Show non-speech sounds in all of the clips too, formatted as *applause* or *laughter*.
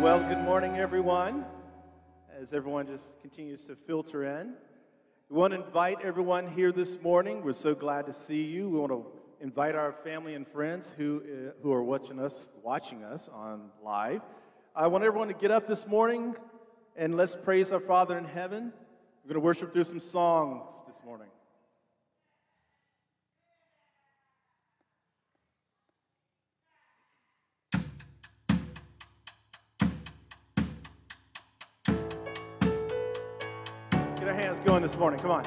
Well, good morning, everyone. As everyone just continues to filter in, we want to invite everyone here this morning. We're so glad to see you. We want to invite our family and friends who, uh, who are watching us, watching us on live. I want everyone to get up this morning and let's praise our Father in heaven. We're going to worship through some songs this morning. Going this morning. Come on.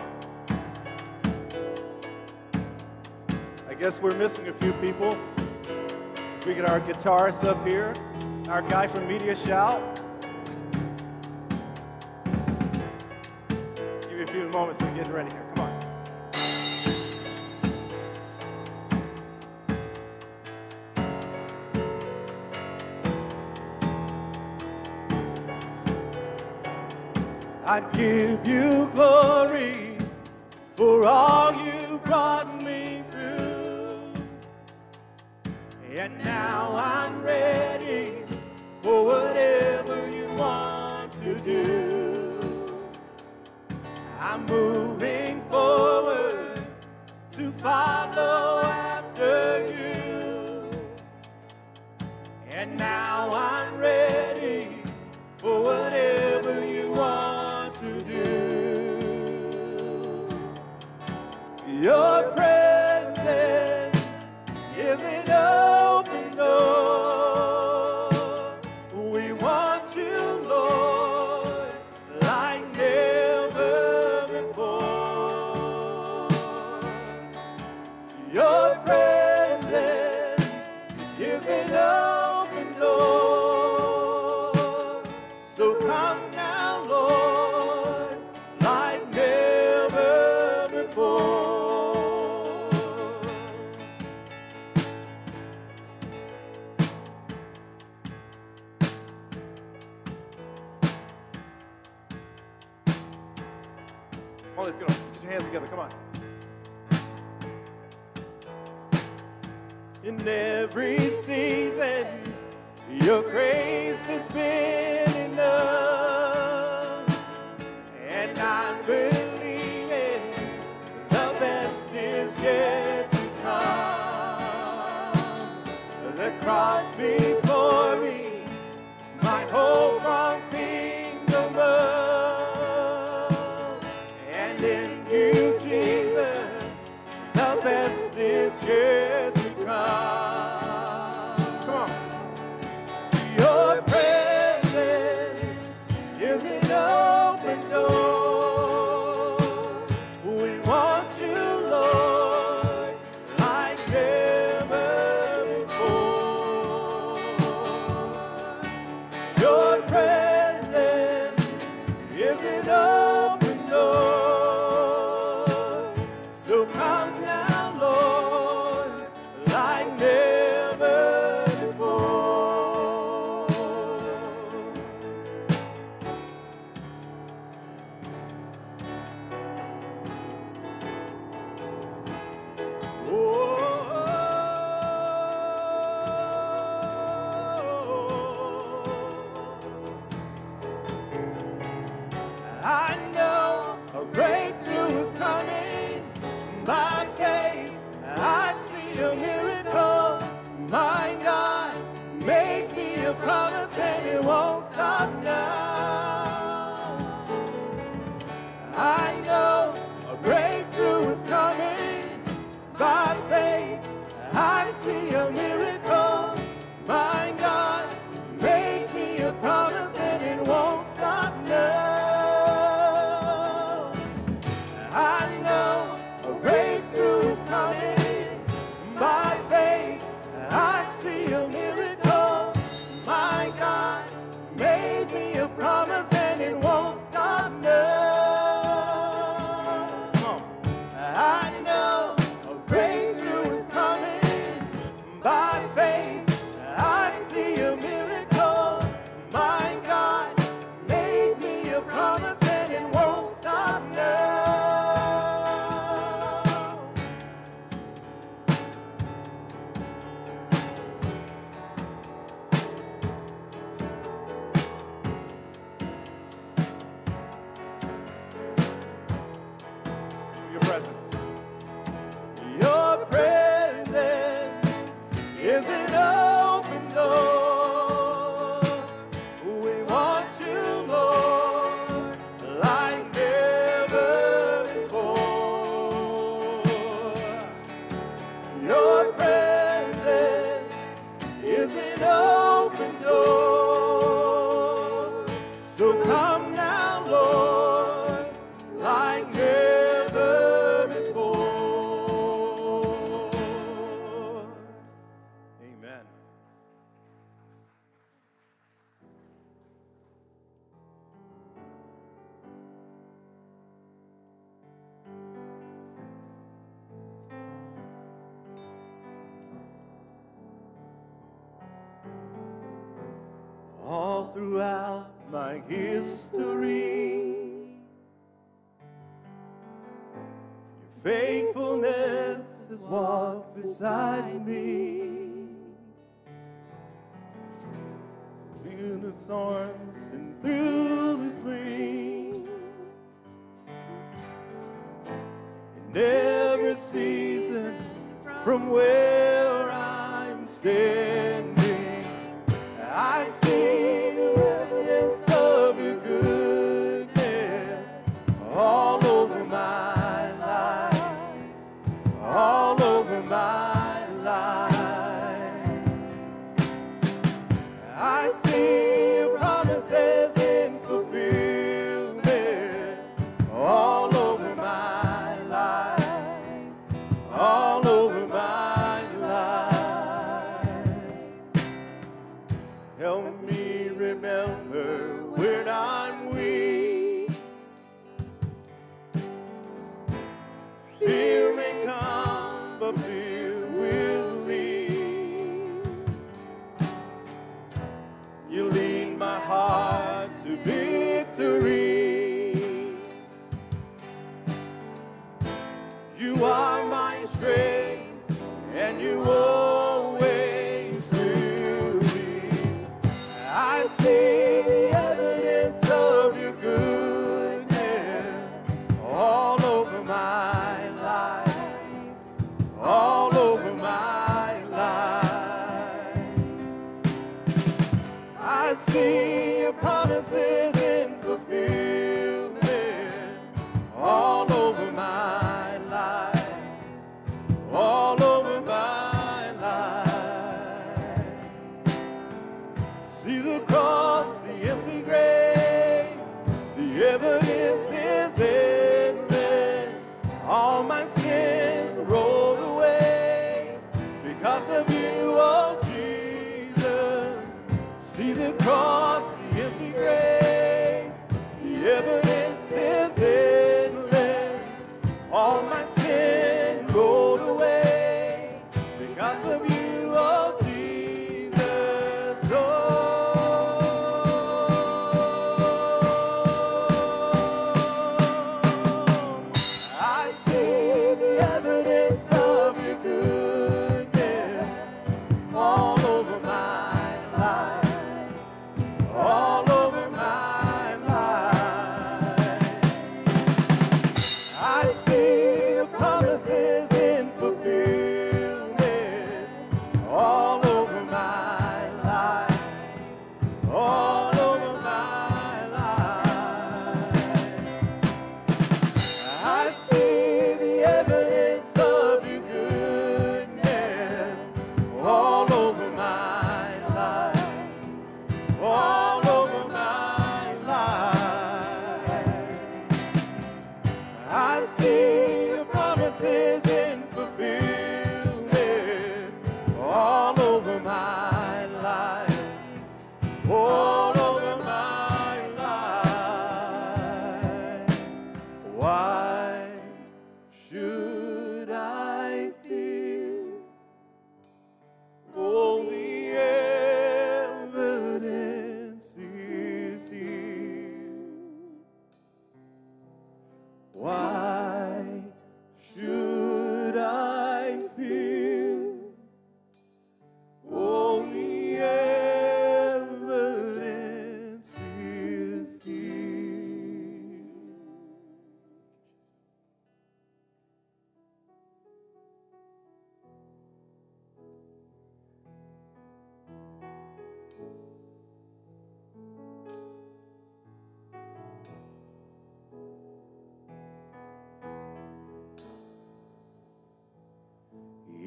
I guess we're missing a few people. We get our guitarist up here, our guy from Media Shout. Give you a few moments to get ready here. I give you glory for all you brought me through. And now I'm ready for whatever you want to do. I'm moving forward to follow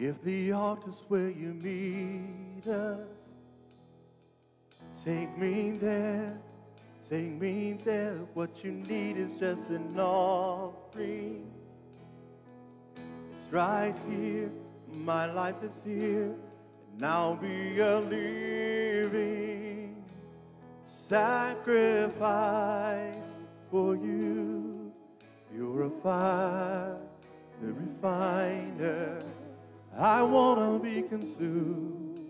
If the altar's where you meet us, take me there, Take me there. What you need is just an offering. It's right here. My life is here. And I'll be a living sacrifice for you. You're a fire, the refiner. I want to be consumed.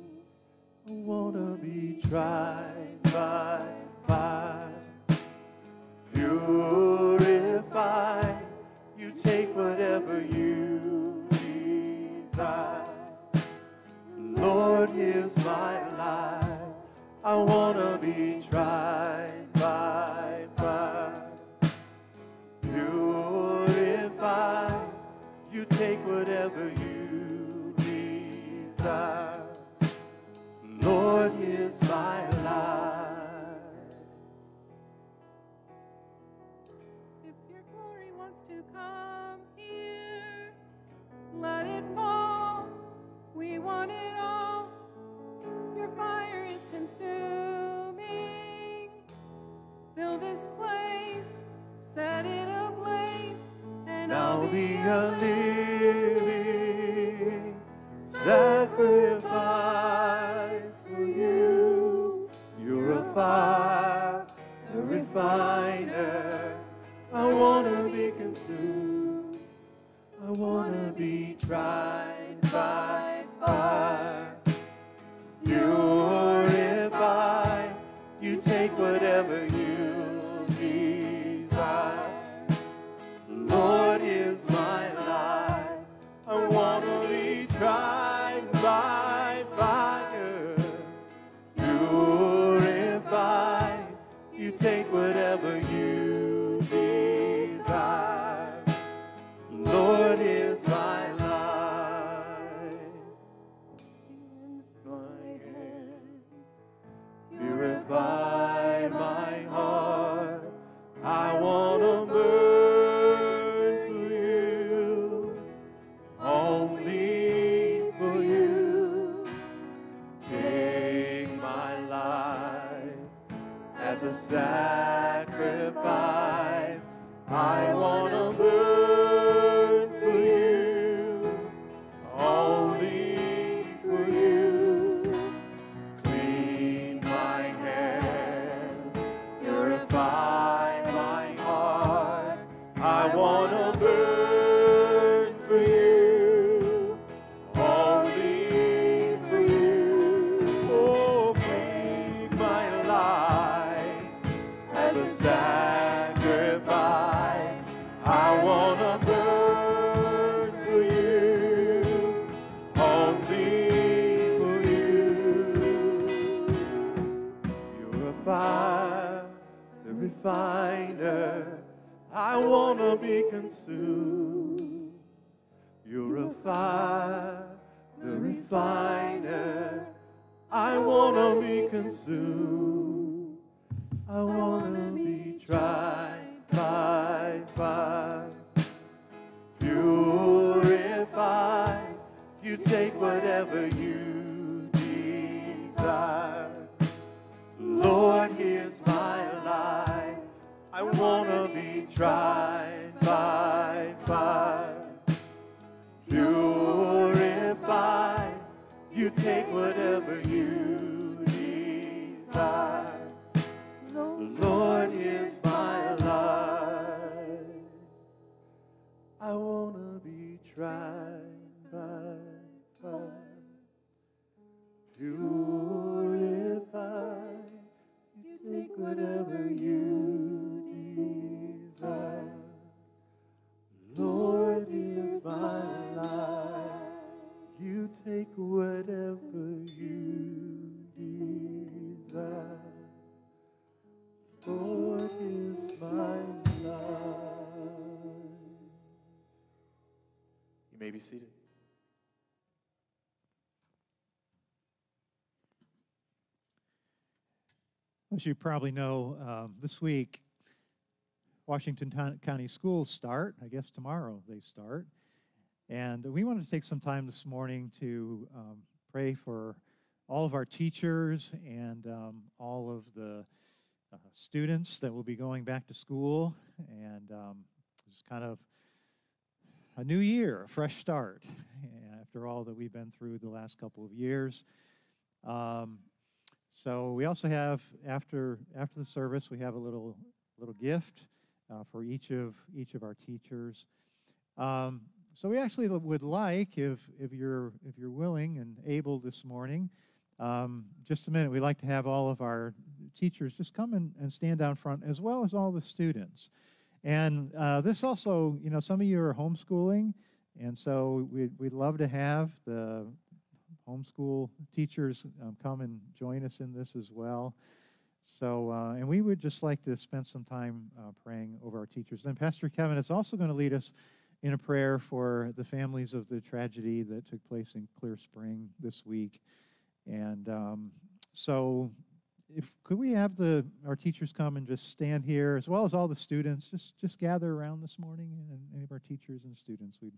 I want to be tried by fire. Purified. You take whatever you desire. Lord, here's my life. I want to be tried set it ablaze, and I'll be a living sacrifice for you. You're a fire, a refiner. I want to be consumed. I want to be tried by fire. You purify. You take whatever you desire. Lord be seated. As you probably know, um, this week, Washington County schools start. I guess tomorrow they start. And we wanted to take some time this morning to um, pray for all of our teachers and um, all of the uh, students that will be going back to school, and um, it's kind of a new year, a fresh start after all that we've been through the last couple of years. Um, so we also have after after the service we have a little little gift uh, for each of each of our teachers. Um, so we actually would like if if you're if you're willing and able this morning. Um, just a minute, we'd like to have all of our teachers just come and, and stand down front, as well as all the students. And uh, this also, you know, some of you are homeschooling, and so we'd, we'd love to have the homeschool teachers um, come and join us in this as well. So, uh, and we would just like to spend some time uh, praying over our teachers. And Pastor Kevin is also going to lead us in a prayer for the families of the tragedy that took place in Clear Spring this week. And um, so, if could we have the our teachers come and just stand here, as well as all the students, just just gather around this morning, and any of our teachers and students, we'd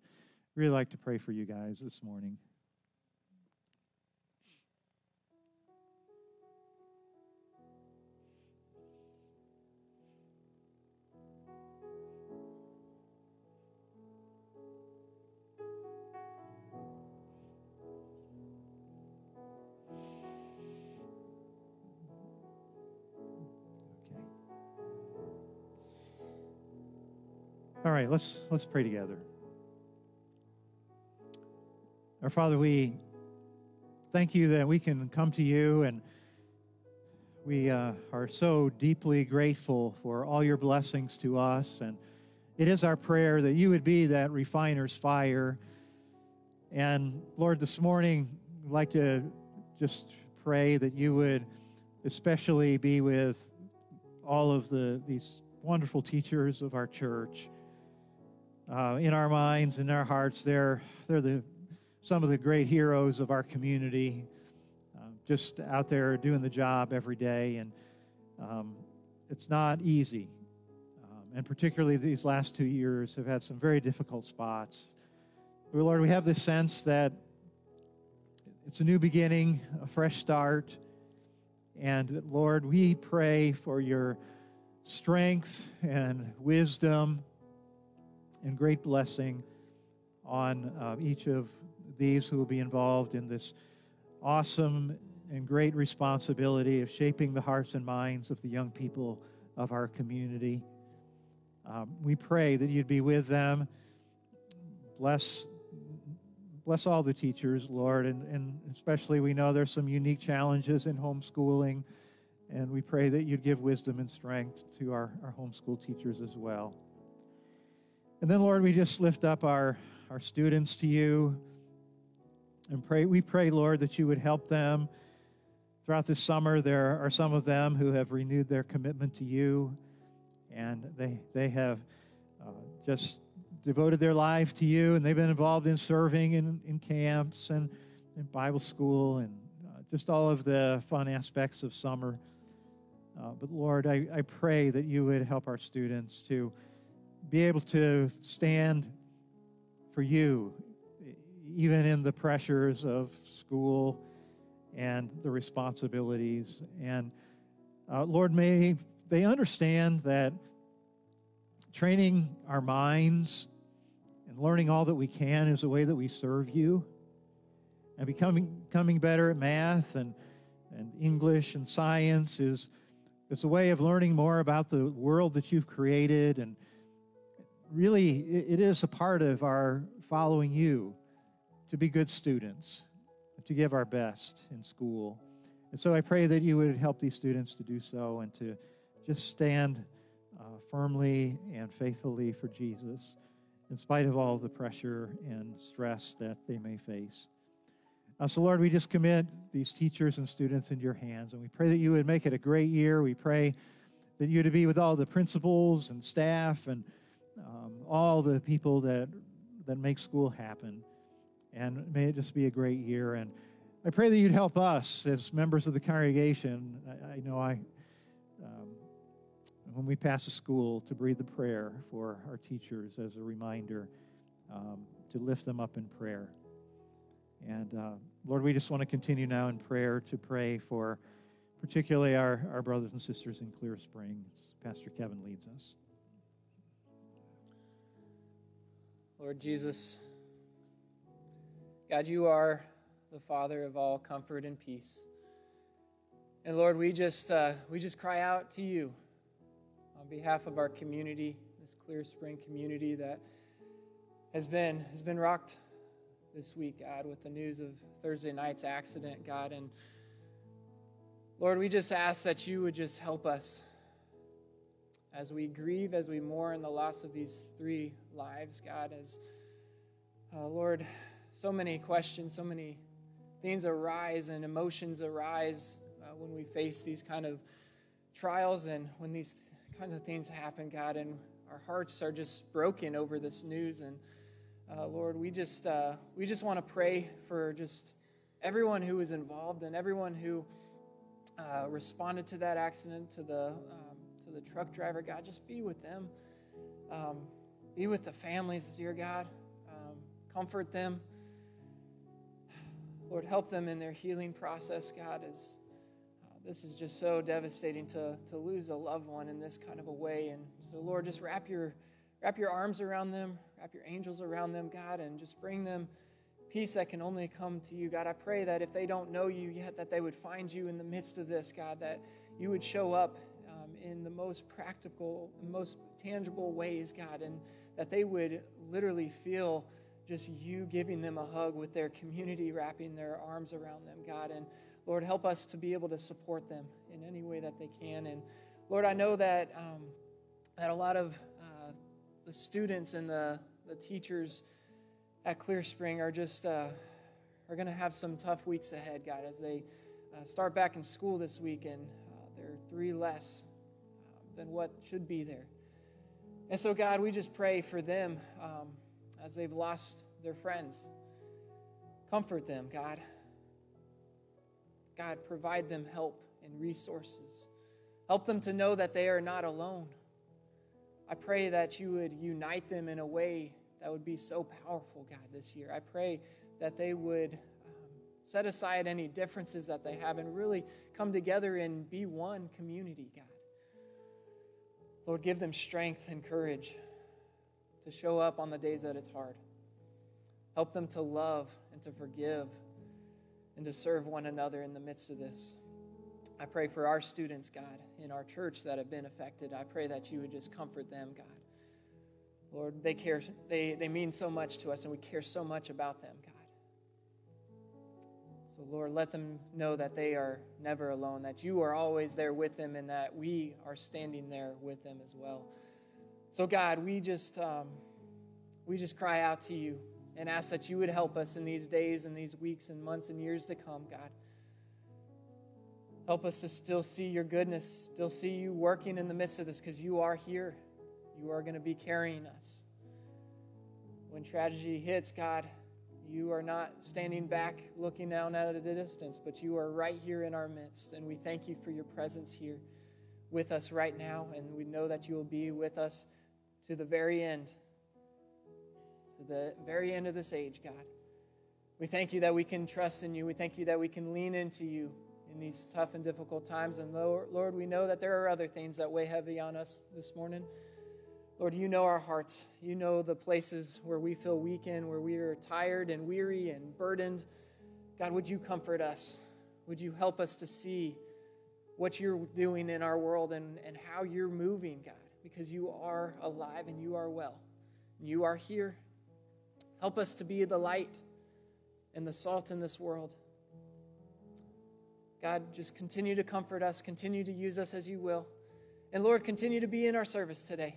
really like to pray for you guys this morning. All right, let's let's pray together. Our Father, we thank you that we can come to you and we uh, are so deeply grateful for all your blessings to us. And it is our prayer that you would be that refiner's fire. And Lord, this morning, I'd like to just pray that you would especially be with all of the these wonderful teachers of our church uh, in our minds, in our hearts. They're, they're the, some of the great heroes of our community, uh, just out there doing the job every day. And um, it's not easy. Um, and particularly these last two years have had some very difficult spots. But Lord, we have this sense that it's a new beginning, a fresh start. And Lord, we pray for your strength and wisdom and great blessing on uh, each of these who will be involved in this awesome and great responsibility of shaping the hearts and minds of the young people of our community. Um, we pray that you'd be with them. Bless, bless all the teachers, Lord, and, and especially we know there's some unique challenges in homeschooling, and we pray that you'd give wisdom and strength to our, our homeschool teachers as well. And then, Lord, we just lift up our, our students to you and pray. We pray, Lord, that you would help them. Throughout this summer, there are some of them who have renewed their commitment to you, and they, they have uh, just devoted their life to you, and they've been involved in serving in, in camps and in Bible school and uh, just all of the fun aspects of summer. Uh, but Lord, I, I pray that you would help our students to be able to stand for you, even in the pressures of school and the responsibilities. And uh, Lord, may they understand that training our minds and learning all that we can is a way that we serve you. And becoming, becoming better at math and, and English and science is, is a way of learning more about the world that you've created and really, it is a part of our following you to be good students, to give our best in school. And so I pray that you would help these students to do so and to just stand uh, firmly and faithfully for Jesus in spite of all the pressure and stress that they may face. Uh, so, Lord, we just commit these teachers and students into your hands, and we pray that you would make it a great year. We pray that you to be with all the principals and staff and um, all the people that that make school happen. And may it just be a great year. And I pray that you'd help us as members of the congregation. I, I know I, um, when we pass a school, to breathe the prayer for our teachers as a reminder um, to lift them up in prayer. And uh, Lord, we just want to continue now in prayer to pray for particularly our, our brothers and sisters in Clear Spring. Pastor Kevin leads us. Lord Jesus, God, you are the Father of all comfort and peace. And Lord, we just, uh, we just cry out to you on behalf of our community, this Clear Spring community that has been, has been rocked this week, God, with the news of Thursday night's accident, God. And Lord, we just ask that you would just help us as we grieve, as we mourn the loss of these three lives, God, as uh, Lord, so many questions, so many things arise and emotions arise uh, when we face these kind of trials and when these kind of things happen, God, and our hearts are just broken over this news. And uh, Lord, we just uh, we just want to pray for just everyone who was involved and everyone who uh, responded to that accident, to the um, to the truck driver. God, just be with them. Um, be with the families, dear God. Um, comfort them. Lord, help them in their healing process, God, as uh, this is just so devastating to, to lose a loved one in this kind of a way. And so, Lord, just wrap your, wrap your arms around them, wrap your angels around them, God, and just bring them peace that can only come to you. God, I pray that if they don't know you yet, that they would find you in the midst of this, God, that you would show up um, in the most practical, most tangible ways, God, and that they would literally feel just you giving them a hug with their community wrapping their arms around them, God. And Lord, help us to be able to support them in any way that they can. And Lord, I know that um, that a lot of uh, the students and the the teachers at Clear Spring are just uh, are going to have some tough weeks ahead, God, as they uh, start back in school this week, and uh, there are three less uh, than what should be there. And so, God, we just pray for them. Um, as they've lost their friends. Comfort them, God. God, provide them help and resources. Help them to know that they are not alone. I pray that you would unite them in a way that would be so powerful, God, this year. I pray that they would um, set aside any differences that they have and really come together and be one community, God. Lord, give them strength and courage to show up on the days that it's hard. Help them to love and to forgive and to serve one another in the midst of this. I pray for our students, God, in our church that have been affected. I pray that you would just comfort them, God. Lord, they care, they, they mean so much to us, and we care so much about them, God. So, Lord, let them know that they are never alone, that you are always there with them, and that we are standing there with them as well. So, God, we just, um, we just cry out to you and ask that you would help us in these days and these weeks and months and years to come, God. Help us to still see your goodness, still see you working in the midst of this because you are here. You are going to be carrying us. When tragedy hits, God, you are not standing back looking down at a distance, but you are right here in our midst. And we thank you for your presence here with us right now. And we know that you will be with us to the very end, to the very end of this age, God. We thank you that we can trust in you. We thank you that we can lean into you in these tough and difficult times. And Lord, we know that there are other things that weigh heavy on us this morning. Lord, you know our hearts. You know the places where we feel weak in, where we are tired and weary and burdened. God, would you comfort us? Would you help us to see what you're doing in our world and, and how you're moving, God? because you are alive and you are well. You are here. Help us to be the light and the salt in this world. God, just continue to comfort us, continue to use us as you will. And Lord, continue to be in our service today.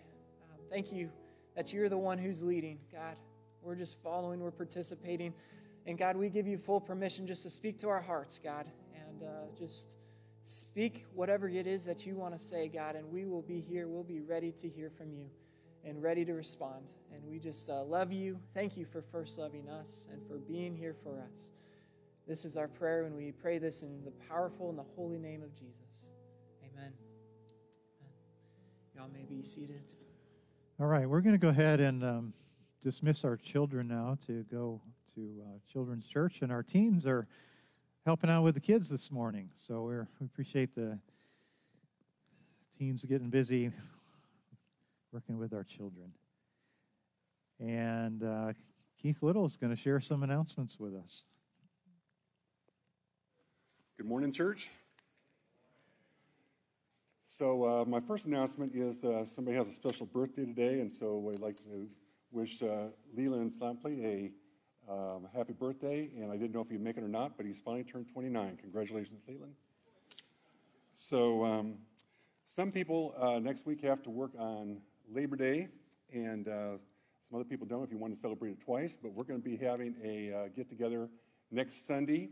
Thank you that you're the one who's leading. God, we're just following, we're participating. And God, we give you full permission just to speak to our hearts, God, and uh, just Speak whatever it is that you want to say, God, and we will be here. We'll be ready to hear from you and ready to respond. And we just uh, love you. Thank you for first loving us and for being here for us. This is our prayer, and we pray this in the powerful and the holy name of Jesus. Amen. Amen. Y'all may be seated. All right, we're going to go ahead and um, dismiss our children now to go to uh, children's church, and our teens are helping out with the kids this morning. So we appreciate the teens getting busy working with our children. And uh, Keith Little is going to share some announcements with us. Good morning, church. So, uh, my first announcement is uh, somebody has a special birthday today, and so I'd like to wish uh, Leland Slampley a um, happy birthday. And I didn't know if he'd make it or not, but he's finally turned 29. Congratulations, Leland. So, um, some people uh, next week have to work on Labor Day, and uh, some other people don't if you want to celebrate it twice. But we're going to be having a uh, get together next Sunday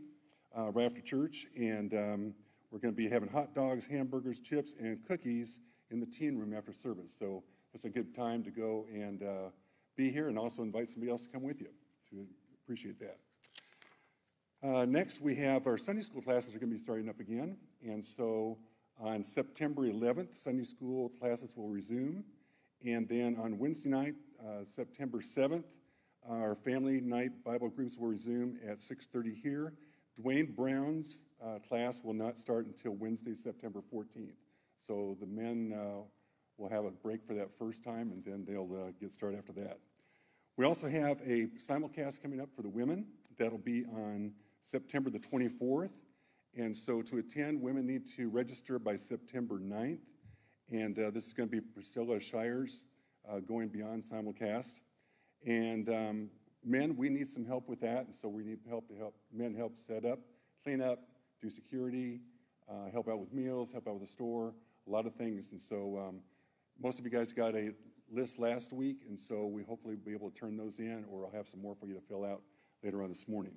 right after church, and um, we're going to be having hot dogs, hamburgers, chips, and cookies in the teen room after service. So it's a good time to go and uh, be here and also invite somebody else to come with you. To appreciate that. Uh, next, we have our Sunday school classes are going to be starting up again. And so on September 11th, Sunday school classes will resume. And then on Wednesday night, uh, September 7th, our family night Bible groups will resume at 6.30 here. Dwayne Brown's uh, class will not start until Wednesday, September 14th. So the men uh, will have a break for that first time, and then they'll uh, get started after that. We also have a simulcast coming up for the women. That'll be on September the 24th. And so to attend, women need to register by September 9th. And uh, this is going to be Priscilla Shirer uh, going beyond simulcast. And um, men, we need some help with that. And so we need help to help men help set up, clean up, do security, uh, help out with meals, help out with the store, a lot of things. And so um, most of you guys got a list last week, and so we hopefully will be able to turn those in, or I'll have some more for you to fill out later on this morning.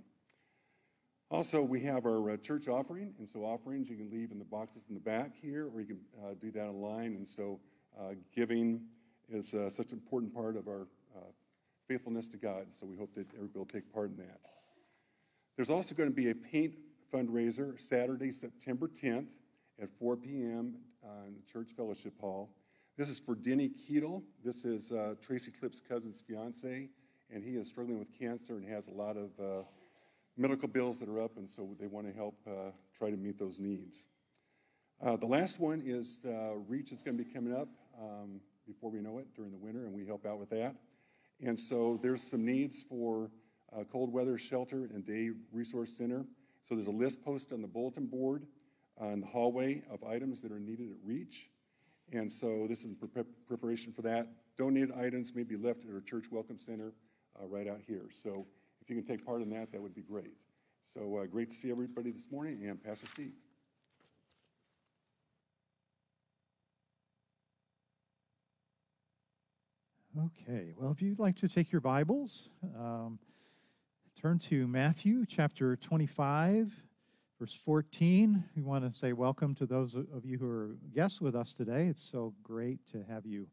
Also, we have our uh, church offering, and so offerings you can leave in the boxes in the back here, or you can uh, do that online. And so, uh, giving is uh, such an important part of our faithfulness to God. So we hope that everybody will take part in that. There's also going to be a paint fundraiser Saturday, September 10th at 4 p.m. Uh, in the Church Fellowship Hall. This is for Denny Keetle. This is uh, Tracy Clipp's cousin's fiance, and he is struggling with cancer and has a lot of uh, medical bills that are up, and so they want to help uh, try to meet those needs. Uh, the last one is uh, Reach is going to be coming up um, before we know it during the winter, and we help out with that. And so there's some needs for uh, cold weather shelter and day resource center. So there's a list posted on the bulletin board on the hallway of items that are needed at Reach. And so this is in pre- preparation for that. Donated items may be left at our church welcome center uh, right out here. So if you can take part in that, that would be great. So uh, great to see everybody this morning, and Pastor Steve. Okay, well, if you'd like to take your Bibles, um, turn to Matthew chapter 25, verse 14. We want to say welcome to those of you who are guests with us today. It's so great to have you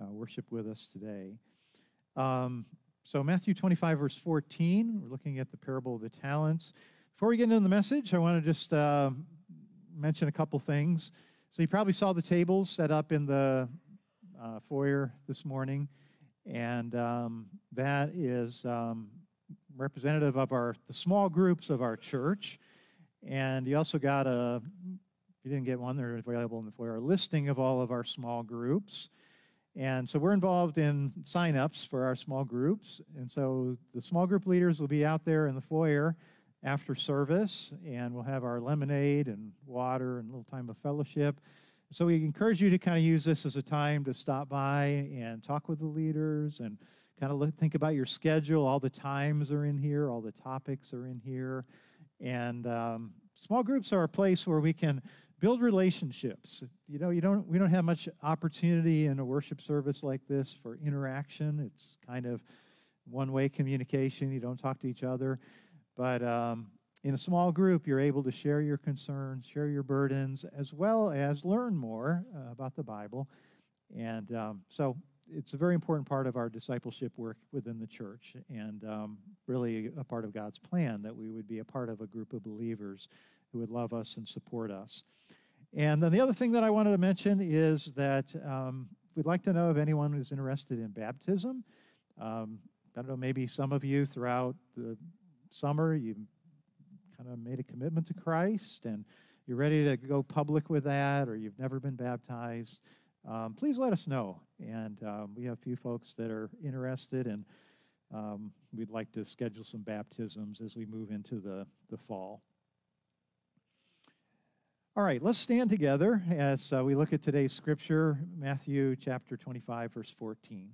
uh, worship with us today. Um, so, Matthew 25, verse 14, we're looking at the parable of the talents. Before we get into the message, I want to just uh, mention a couple things. So, you probably saw the tables set up in the uh, foyer this morning, and um, that is um, representative of our the small groups of our church. And you also got a, if you didn't get one, they're available in the foyer, a listing of all of our small groups. And so we're involved in sign-ups for our small groups. And so the small group leaders will be out there in the foyer after service, and we'll have our lemonade and water and a little time of fellowship. So we encourage you to kind of use this as a time to stop by and talk with the leaders and kind of look, think about your schedule. All the times are in here, all the topics are in here. And um, small groups are a place where we can build relationships. You know, you don't we don't have much opportunity in a worship service like this for interaction. It's kind of one-way communication. You don't talk to each other, but um, in a small group, you're able to share your concerns, share your burdens, as well as learn more uh, about the Bible. And um, so it's a very important part of our discipleship work within the church and um, really a part of God's plan that we would be a part of a group of believers who would love us and support us. And then the other thing that I wanted to mention is that um, we'd like to know if anyone is interested in baptism. Um, I don't know, maybe some of you throughout the summer, you kind of made a commitment to Christ and you're ready to go public with that, or you've never been baptized, um, please let us know. And um, we have a few folks that are interested, and um, we'd like to schedule some baptisms as we move into the, the fall. All right, let's stand together as uh, we look at today's scripture, Matthew chapter 25, verse 14.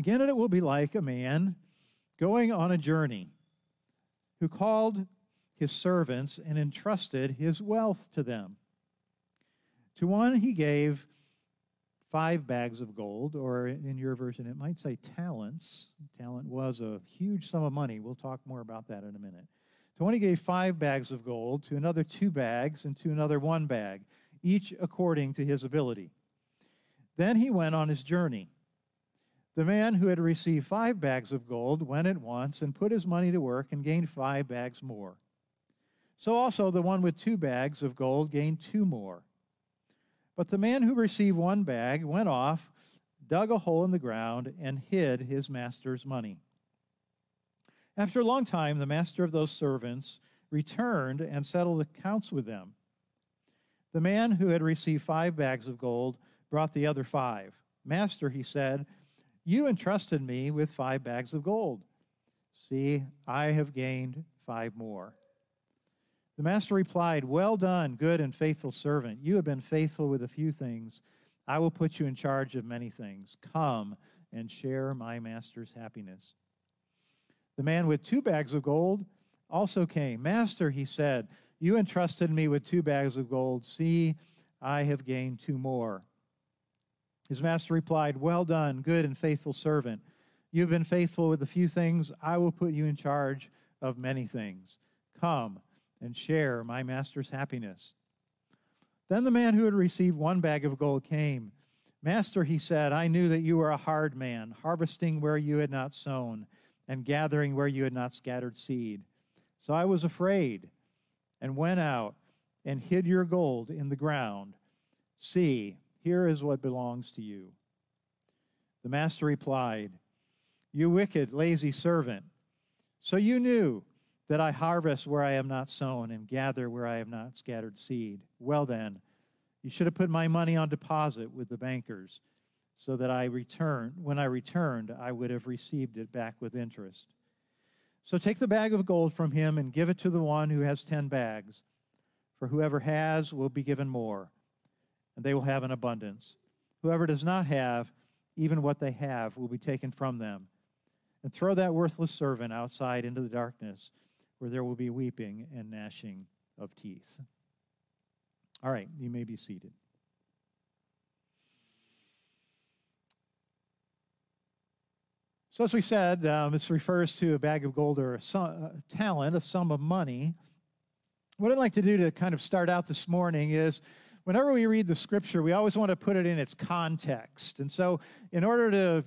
Again, it will be like a man going on a journey who called his servants and entrusted his wealth to them. To one he gave five bags of gold, or in your version, it might say talents. Talent was a huge sum of money. We'll talk more about that in a minute. To one he gave five bags of gold, to another two bags, and to another one bag, each according to his ability. Then he went on his journey. The man who had received five bags of gold went at once and put his money to work and gained five bags more. So also the one with two bags of gold gained two more. But the man who received one bag went off, dug a hole in the ground, and hid his master's money. After a long time, the master of those servants returned and settled accounts with them. The man who had received five bags of gold brought the other five. Master, he said, you entrusted me with five bags of gold. See, I have gained five more. The master replied, Well done, good and faithful servant. You have been faithful with a few things. I will put you in charge of many things. Come and share my master's happiness. The man with two bags of gold also came. Master, he said, You entrusted me with two bags of gold. See, I have gained two more. His master replied, Well done, good and faithful servant. You have been faithful with a few things. I will put you in charge of many things. Come and share my master's happiness. Then the man who had received one bag of gold came. Master, he said, I knew that you were a hard man, harvesting where you had not sown, and gathering where you had not scattered seed. So I was afraid, and went out and hid your gold in the ground. See, here is what belongs to you. The master replied, You wicked, lazy servant. So you knew that I harvest where I have not sown and gather where I have not scattered seed. Well then, you should have put my money on deposit with the bankers, so that I return when I returned, I would have received it back with interest. So take the bag of gold from him and give it to the one who has ten bags. For whoever has will be given more and they will have an abundance. Whoever does not have, even what they have, will be taken from them. And throw that worthless servant outside into the darkness, where there will be weeping and gnashing of teeth. All right, you may be seated. So, as we said, um, this refers to a bag of gold or a, sum, a talent, a sum of money. What I'd like to do to kind of start out this morning is whenever we read the scripture, we always want to put it in its context. And so, in order to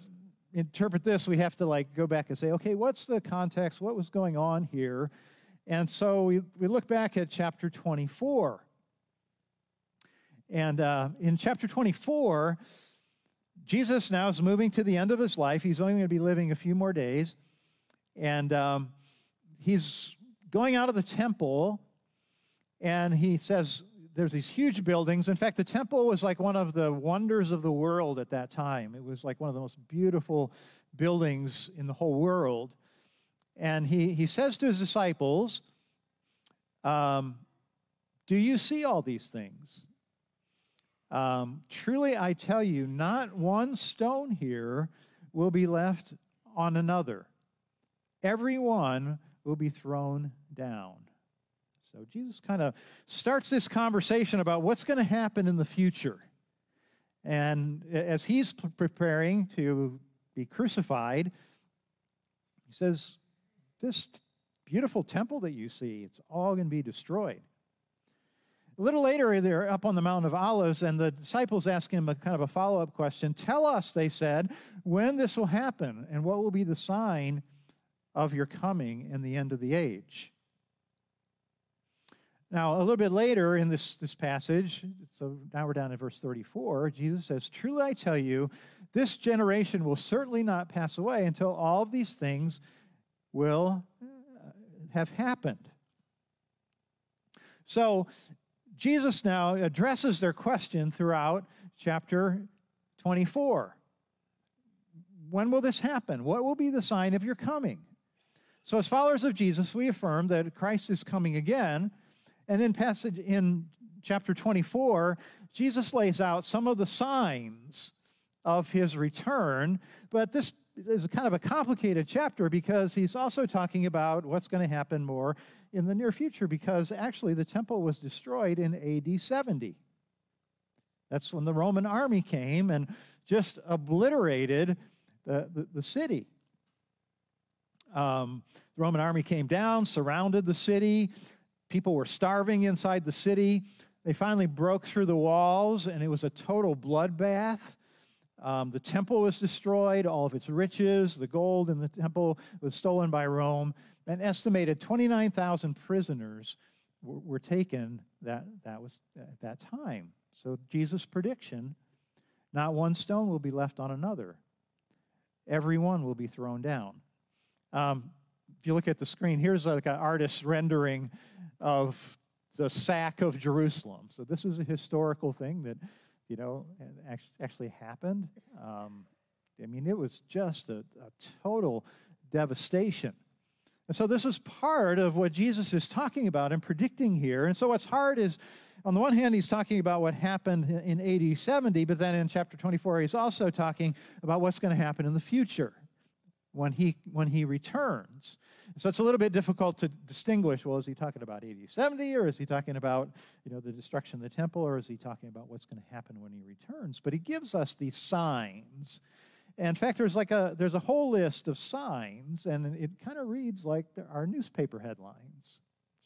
interpret this, we have to like go back and say, okay, what's the context? What was going on here? And so we, we look back at chapter 24. And uh, in chapter 24, Jesus now is moving to the end of his life. He's only going to be living a few more days. And um, he's going out of the temple, and he says, there's these huge buildings. In fact, the temple was like one of the wonders of the world at that time. It was like one of the most beautiful buildings in the whole world. And he, he says to his disciples, um, Do you see all these things? Um, truly, I tell you, not one stone here will be left on another. Every one will be thrown down. So Jesus kind of starts this conversation about what's going to happen in the future. And as he's preparing to be crucified, he says, This beautiful temple that you see, it's all going to be destroyed. A little later, they're up on the Mount of Olives, and the disciples ask him a kind of a follow up question. Tell us, they said, when this will happen, and what will be the sign of your coming and the end of the age. Now, a little bit later in this, this passage, so now we're down in verse 34, Jesus says, Truly I tell you, this generation will certainly not pass away until all of these things will uh, have happened. So, Jesus now addresses their question throughout chapter 24. When will this happen? What will be the sign of your coming? So, as followers of Jesus, we affirm that Christ is coming again. And in passage in chapter 24, Jesus lays out some of the signs of his return. But this is kind of a complicated chapter because he's also talking about what's going to happen more in the near future because actually the temple was destroyed in AD 70. That's when the Roman army came and just obliterated the, the, the city. Um, the Roman army came down, surrounded the city. People were starving inside the city. They finally broke through the walls, and it was a total bloodbath. Um, the temple was destroyed, all of its riches, the gold in the temple was stolen by Rome. An estimated 29,000 prisoners were, were taken that, that was at that time. So, Jesus' prediction not one stone will be left on another, every one will be thrown down. Um, if you look at the screen, here's like an artist's rendering of the sack of Jerusalem. So, this is a historical thing that you know, actually happened. Um, I mean, it was just a, a total devastation. And so this is part of what Jesus is talking about and predicting here. And so what's hard is, on the one hand, he's talking about what happened in AD 70, but then in chapter 24, he's also talking about what's going to happen in the future when he, when he returns. So it's a little bit difficult to distinguish. Well, is he talking about AD 70 or is he talking about you know, the destruction of the temple or is he talking about what's going to happen when he returns? But he gives us these signs. And in fact, there's like a, there's a whole list of signs, and it kind of reads like our newspaper headlines.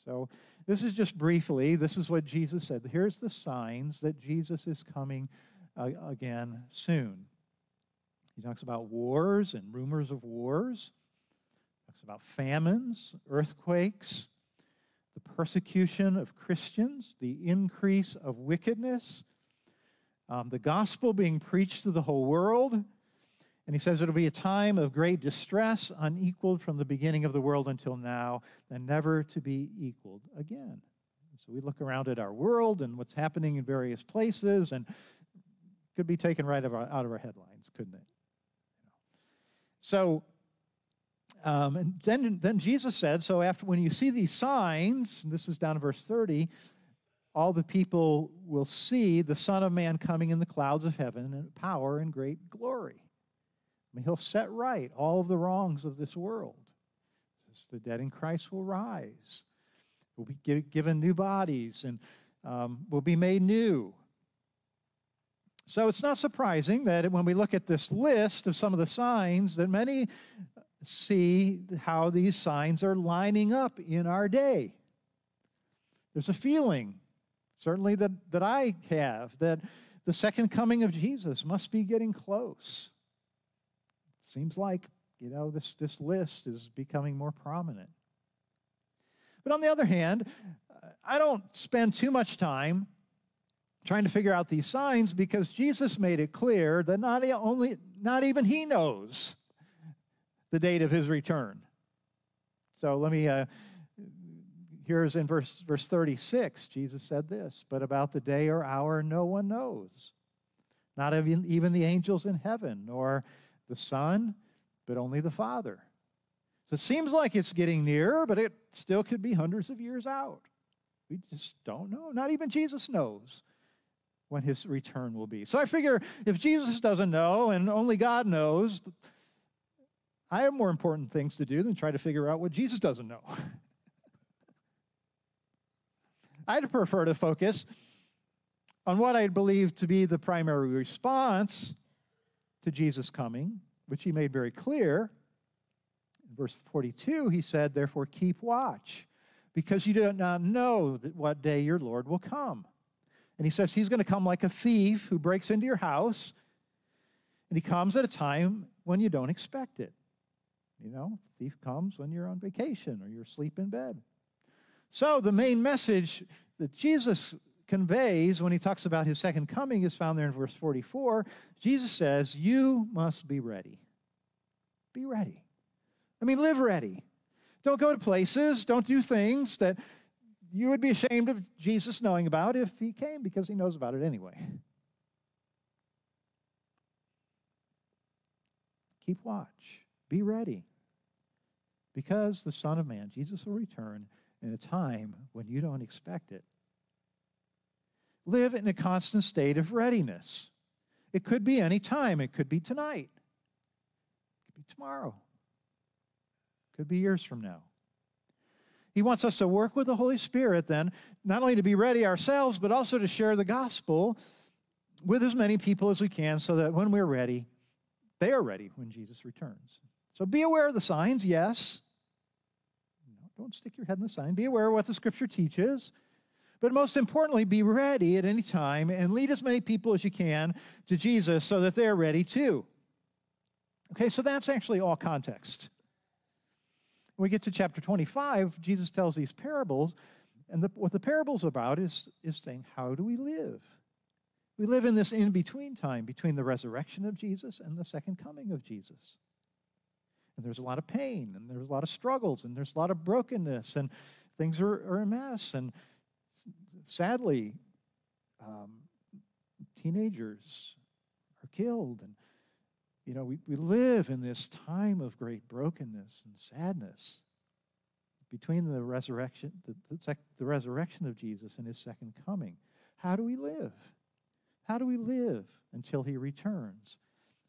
So this is just briefly, this is what Jesus said. Here's the signs that Jesus is coming uh, again soon. He talks about wars and rumors of wars. He talks about famines, earthquakes, the persecution of Christians, the increase of wickedness, um, the gospel being preached to the whole world. And he says it'll be a time of great distress, unequaled from the beginning of the world until now, and never to be equaled again. So we look around at our world and what's happening in various places, and could be taken right out of our, out of our headlines, couldn't it? So, um, and then, then Jesus said, so after when you see these signs, this is down in verse 30, all the people will see the Son of Man coming in the clouds of heaven in power and great glory. I mean, he'll set right all of the wrongs of this world. The dead in Christ will rise. Will be given new bodies and um, will be made new. So it's not surprising that when we look at this list of some of the signs, that many see how these signs are lining up in our day. There's a feeling, certainly that, that I have, that the second coming of Jesus must be getting close. Seems like, you know, this, this list is becoming more prominent. But on the other hand, I don't spend too much time trying to figure out these signs because Jesus made it clear that not only not even he knows the date of his return. So let me uh, here's in verse verse 36 Jesus said this, but about the day or hour no one knows. Not even, even the angels in heaven nor the Son, but only the Father. So it seems like it's getting near, but it still could be hundreds of years out. We just don't know. Not even Jesus knows when his return will be. So I figure if Jesus doesn't know and only God knows, I have more important things to do than try to figure out what Jesus doesn't know. *laughs* I'd prefer to focus on what I believe to be the primary response to Jesus coming, which he made very clear. In verse 42, he said, Therefore keep watch, because you do not know what day your Lord will come. And he says he's going to come like a thief who breaks into your house. And he comes at a time when you don't expect it. You know, thief comes when you're on vacation or you're asleep in bed. So, the main message that Jesus conveys when he talks about his second coming is found there in verse 44. Jesus says, You must be ready. Be ready. I mean, live ready. Don't go to places, don't do things that you would be ashamed of Jesus knowing about if he came because he knows about it anyway. Keep watch. Be ready. Because the Son of Man, Jesus, will return in a time when you don't expect it. Live in a constant state of readiness. It could be any time, it could be tonight, it could be tomorrow, it could be years from now. He wants us to work with the Holy Spirit then, not only to be ready ourselves, but also to share the gospel with as many people as we can so that when we're ready, they are ready when Jesus returns. So be aware of the signs, yes. Don't stick your head in the sign. Be aware of what the scripture teaches. But most importantly, be ready at any time and lead as many people as you can to Jesus so that they're ready too. Okay, so that's actually all context. When we get to chapter 25, Jesus tells these parables, and the, what the parable's about is, is saying, how do we live? We live in this in between time between the resurrection of Jesus and the second coming of Jesus. And there's a lot of pain, and there's a lot of struggles, and there's a lot of brokenness, and things are, are a mess. And sadly, um, teenagers are killed. And, you know, we, we live in this time of great brokenness and sadness between the resurrection, the, the, sec, the resurrection of Jesus and his second coming. How do we live? How do we live until he returns?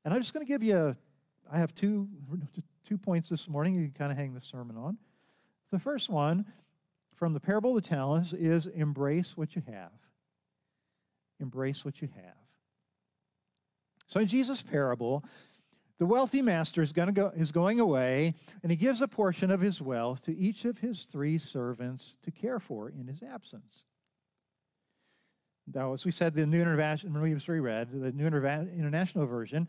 And I'm just going to give you, a, I have two, *laughs* two points this morning you can kind of hang the sermon on. The first one from the parable of the talents is embrace what you have. Embrace what you have. So in Jesus' parable, the wealthy master is, going to go, is going away, and he gives a portion of his wealth to each of his three servants to care for in his absence. Now, as we said, the New International, we just reread, the New International Version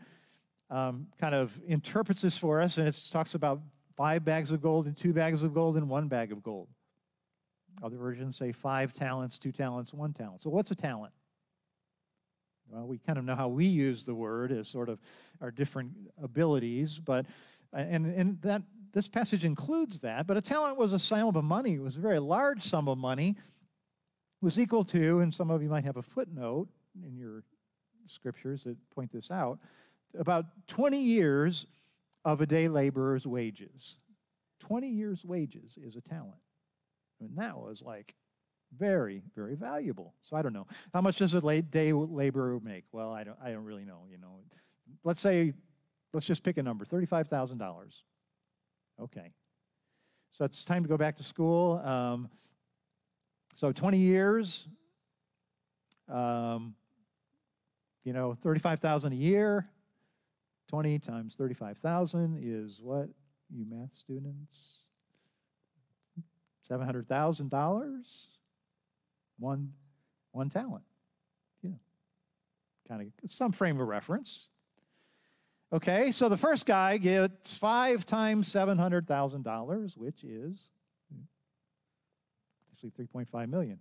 um, kind of interprets this for us, and it talks about five bags of gold and two bags of gold and one bag of gold. Other versions say five talents, two talents, one talent. So, what's a talent? Well, we kind of know how we use the word as sort of our different abilities, but uh, and and that this passage includes that. But a talent was a sum of money. It was a very large sum of money. It was equal to, and some of you might have a footnote in your scriptures that point this out, about 20 years of a day laborer's wages. 20 years' wages is a talent. And that was like very, very valuable. So I don't know. How much does a day laborer make? Well, I don't, I don't really know. You know, let's say, let's just pick a number, $35,000. Okay. So it's time to go back to school. Um, so 20 years, um, you know, 35,000 a year. 20 times 35,000 is what, you math students? $700,000? One, one talent. Yeah. Kind of some frame of reference. Okay, so the first guy gets five times $700,000, which is hmm, actually 3.5 million.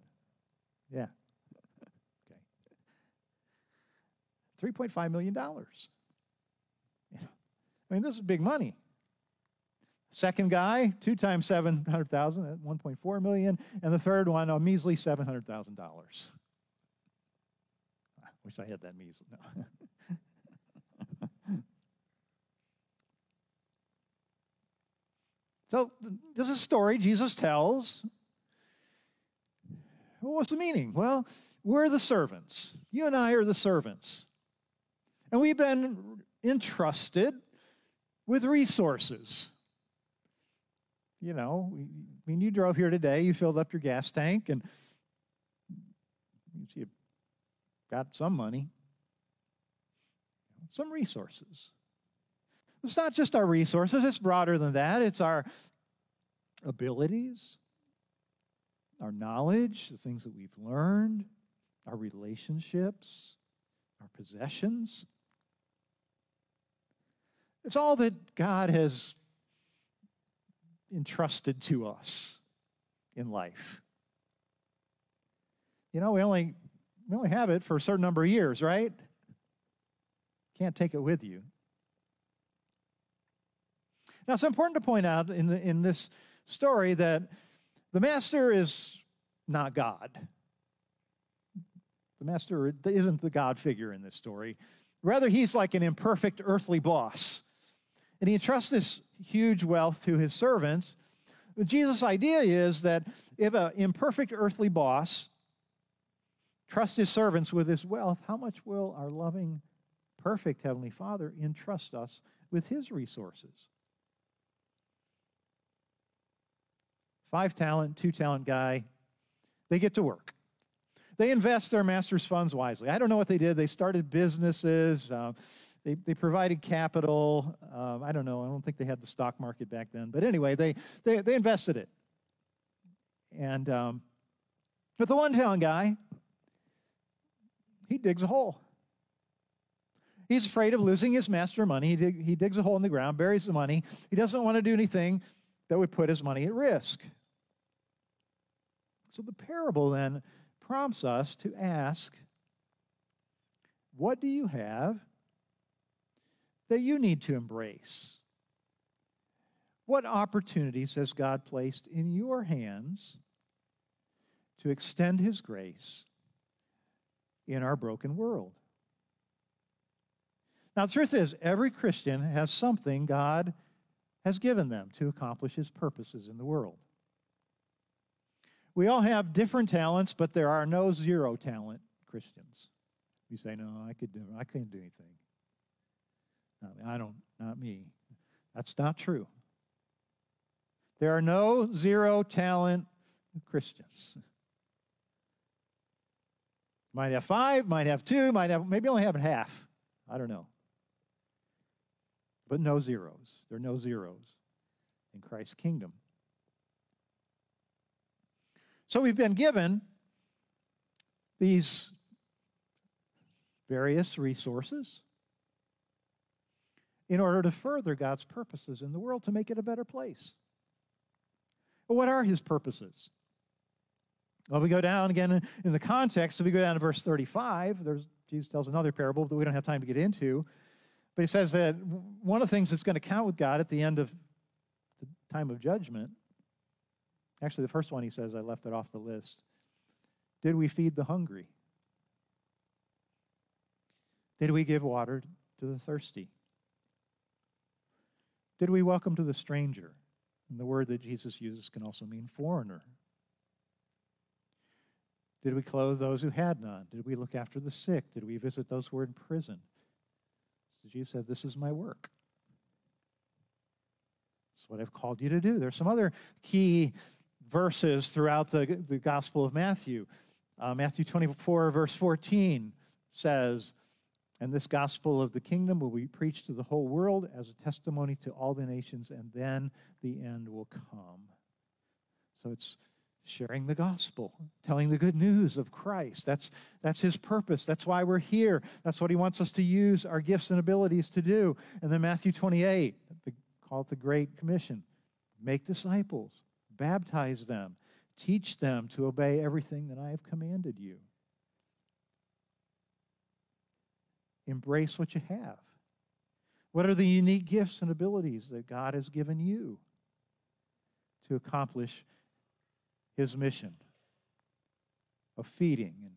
Yeah. Okay. $3.5 million. *laughs* I mean, this is big money. Second guy, two times 700,000, at 1.4 million. And the third one, a measly $700,000. I wish I had that measly. No. *laughs* so this is a story Jesus tells. what's the meaning? Well, we're the servants. You and I are the servants. And we've been entrusted with resources. You know, I mean, you drove here today, you filled up your gas tank, and you got some money, some resources. It's not just our resources, it's broader than that. It's our abilities, our knowledge, the things that we've learned, our relationships, our possessions. It's all that God has entrusted to us in life. You know, we only, we only have it for a certain number of years, right? Can't take it with you. Now, it's important to point out in, the, in this story that the master is not God. The master isn't the God figure in this story. Rather, he's like an imperfect earthly boss. And he entrusts this huge wealth to his servants. Jesus' idea is that if an imperfect earthly boss trusts his servants with his wealth, how much will our loving, perfect Heavenly Father entrust us with his resources? Five talent, two talent guy, they get to work. They invest their master's funds wisely. I don't know what they did. They started businesses. Uh, they, they provided capital. Uh, I don't know. I don't think they had the stock market back then. But anyway, they, they, they invested it. And um, but the one town guy, he digs a hole. He's afraid of losing his master money. He, dig, he digs a hole in the ground, buries the money. He doesn't want to do anything that would put his money at risk. So the parable then prompts us to ask what do you have that you need to embrace? What opportunities has God placed in your hands to extend His grace in our broken world? Now, the truth is, every Christian has something God has given them to accomplish His purposes in the world. We all have different talents, but there are no zero talent Christians. You say, no, I could do, I couldn't do anything. No, I don't, not me. That's not true. There are no zero talent Christians. Might have five, might have two, might have, maybe only have half. I don't know. But no zeros. There are no zeros in Christ's kingdom. So we've been given these various resources in order to further God's purposes in the world to make it a better place. But what are his purposes? Well, we go down again in the context, if we go down to verse 35, there's, Jesus tells another parable that we don't have time to get into. But he says that one of the things that's going to count with God at the end of the time of judgment Actually, the first one he says, I left it off the list. Did we feed the hungry? Did we give water to the thirsty? Did we welcome to the stranger? And the word that Jesus uses can also mean foreigner. Did we clothe those who had none? Did we look after the sick? Did we visit those who were in prison? So Jesus said, This is my work. It's what I've called you to do. There's some other key verses throughout the, the Gospel of Matthew. Uh, Matthew 24, verse 14 says, And this gospel of the kingdom will be preached to the whole world as a testimony to all the nations, and then the end will come. So it's sharing the gospel, telling the good news of Christ. That's, that's his purpose. That's why we're here. That's what he wants us to use our gifts and abilities to do. And then Matthew 28, the, call it the Great Commission make disciples Baptize them. Teach them to obey everything that I have commanded you. Embrace what you have. What are the unique gifts and abilities that God has given you to accomplish His mission of feeding and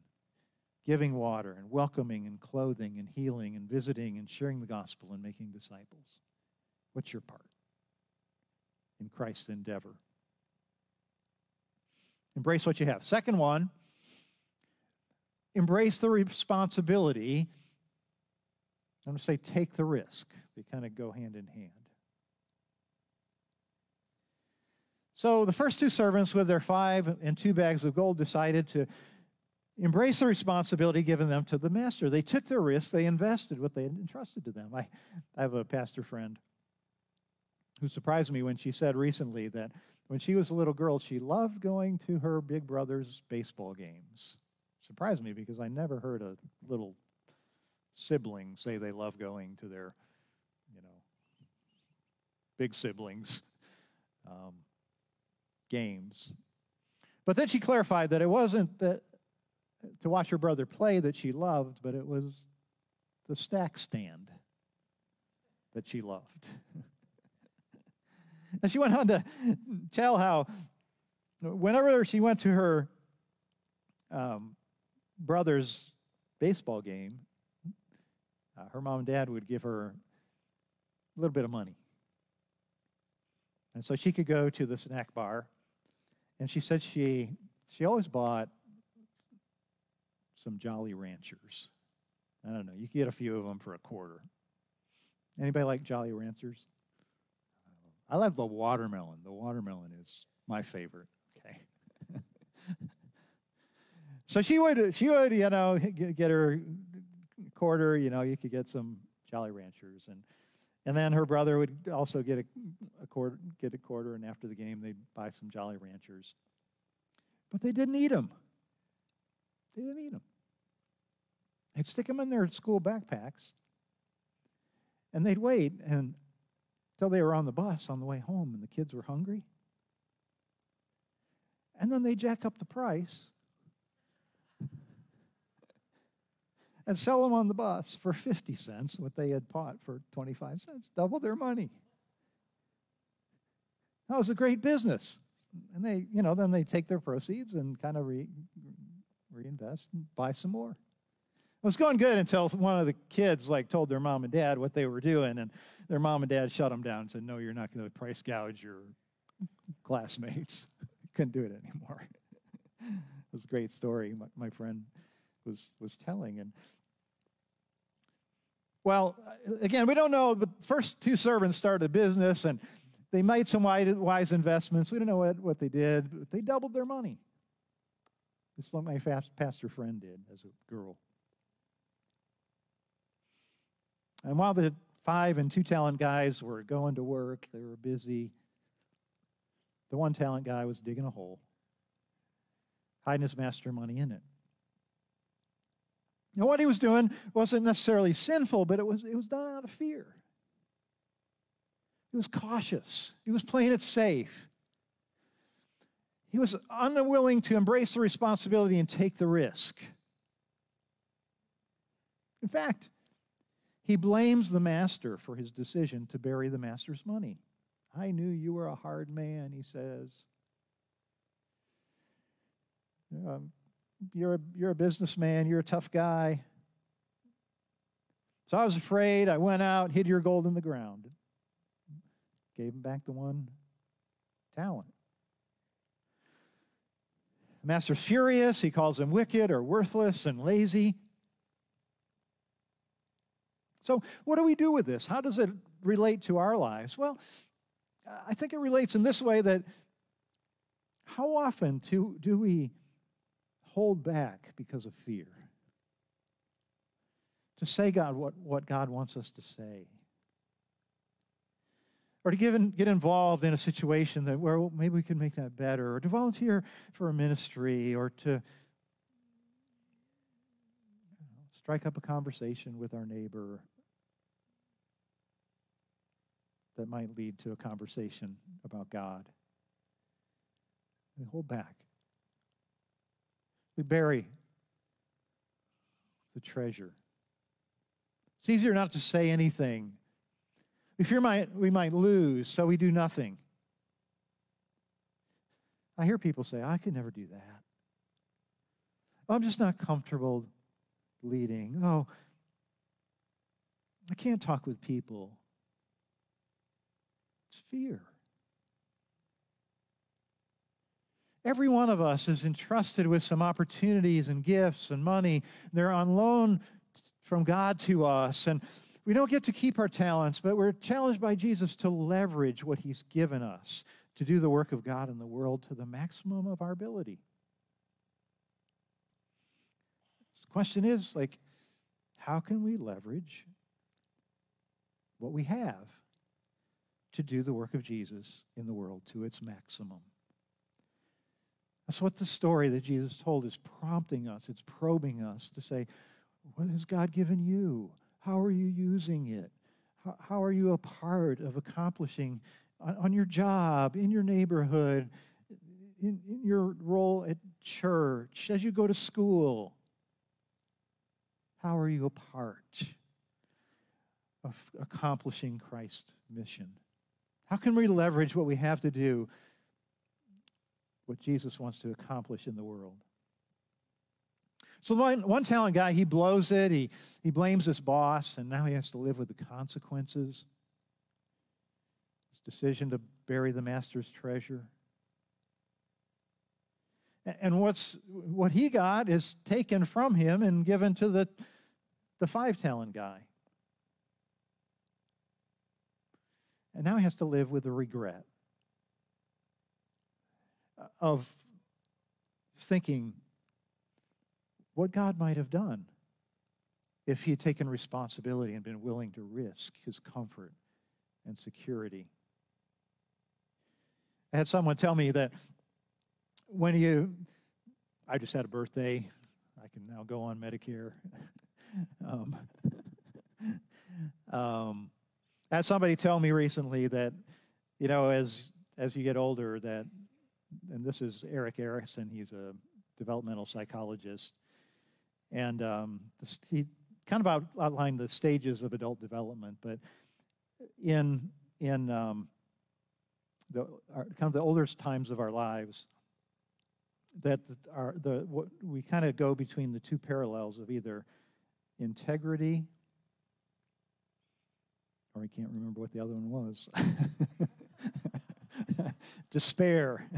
giving water and welcoming and clothing and healing and visiting and sharing the gospel and making disciples? What's your part in Christ's endeavor? Embrace what you have. Second one, embrace the responsibility. I'm going to say take the risk. They kind of go hand in hand. So the first two servants, with their five and two bags of gold, decided to embrace the responsibility given them to the master. They took the risk, they invested what they had entrusted to them. I, I have a pastor friend who surprised me when she said recently that when she was a little girl, she loved going to her big brother's baseball games. Surprised me because I never heard a little sibling say they love going to their, you know, big siblings' *laughs* um, games. But then she clarified that it wasn't that to watch her brother play that she loved, but it was the stack stand that she loved. *laughs* and she went on to tell how whenever she went to her um, brother's baseball game, uh, her mom and dad would give her a little bit of money. And so she could go to the snack bar. And she said she, she always bought some Jolly Ranchers. I don't know. You could get a few of them for a quarter. Anybody like Jolly Ranchers? I love the watermelon. The watermelon is my favorite. Okay. *laughs* so she would, she would, you know, get her quarter. You know, you could get some Jolly Ranchers, and and then her brother would also get a, a quarter, get a quarter, and after the game they'd buy some Jolly Ranchers. But they didn't eat them. They didn't eat them. They'd stick them in their school backpacks, and they'd wait and until they were on the bus on the way home, and the kids were hungry. And then they jack up the price and sell them on the bus for 50 cents, what they had bought for 25 cents, double their money. That was a great business. And they, you know, then they take their proceeds and kind of re, reinvest and buy some more. It was going good until one of the kids like told their mom and dad what they were doing, and their mom and dad shut them down and said, "No, you're not going to price gouge your classmates." *laughs* Couldn't do it anymore. *laughs* it was a great story. My, my friend was was telling, and well, again, we don't know. The first two servants started a business, and they made some wise investments. We don't know what, what they did, but they doubled their money. Just like my fast pastor friend did as a girl. And while the five and two talent guys were going to work, they were busy. The one talent guy was digging a hole, hiding his master money in it. Now, what he was doing wasn't necessarily sinful, but it was, it was done out of fear. He was cautious, he was playing it safe. He was unwilling to embrace the responsibility and take the risk. In fact, he blames the master for his decision to bury the master's money. I knew you were a hard man, he says. Um, you're a, you're a businessman, you're a tough guy. So I was afraid. I went out, hid your gold in the ground, gave him back the one talent. The master's furious. He calls him wicked or worthless and lazy. So, what do we do with this? How does it relate to our lives? Well, I think it relates in this way that how often do, do we hold back because of fear. To say God what, what God wants us to say. Or to give in, get involved in a situation that where well, maybe we can make that better, or to volunteer for a ministry, or to strike up a conversation with our neighbor that might lead to a conversation about God. We hold back. We bury the treasure. It's easier not to say anything. We fear might, we might lose, so we do nothing. I hear people say, I could never do that. Oh, I'm just not comfortable leading. Oh, I can't talk with people. It's fear. Every one of us is entrusted with some opportunities and gifts and money. They're on loan from God to us. And we don't get to keep our talents, but we're challenged by Jesus to leverage what He's given us to do the work of God in the world to the maximum of our ability. the question is like, how can we leverage what we have to do the work of Jesus in the world to its maximum? That's what the story that Jesus told is prompting us, it's probing us to say, What has God given you? How are you using it? How, are you a part of accomplishing on, on your job, in your neighborhood, in, in, your role at church, as you go to school, how are you a part of accomplishing Christ's mission? How can we leverage what we have to do, what Jesus wants to accomplish in the world? So one, one talent guy, he blows it, he, he blames his boss, and now he has to live with the consequences. His decision to bury the master's treasure. And what's what he got is taken from him and given to the, the five talent guy. And now he has to live with the regret of thinking what God might have done if he had taken responsibility and been willing to risk his comfort and security. I had someone tell me that when you, I just had a birthday, I can now go on Medicare. *laughs* um, *laughs* um, I had somebody tell me recently that, you know, as as you get older, that, and this is Erik Erikson, he's a developmental psychologist, and um, he kind of outlined the stages of adult development. But in in um, the our, kind of the oldest times of our lives, that are the what we kind of go between the two parallels of either integrity or I can't remember what the other one was. *laughs* Despair.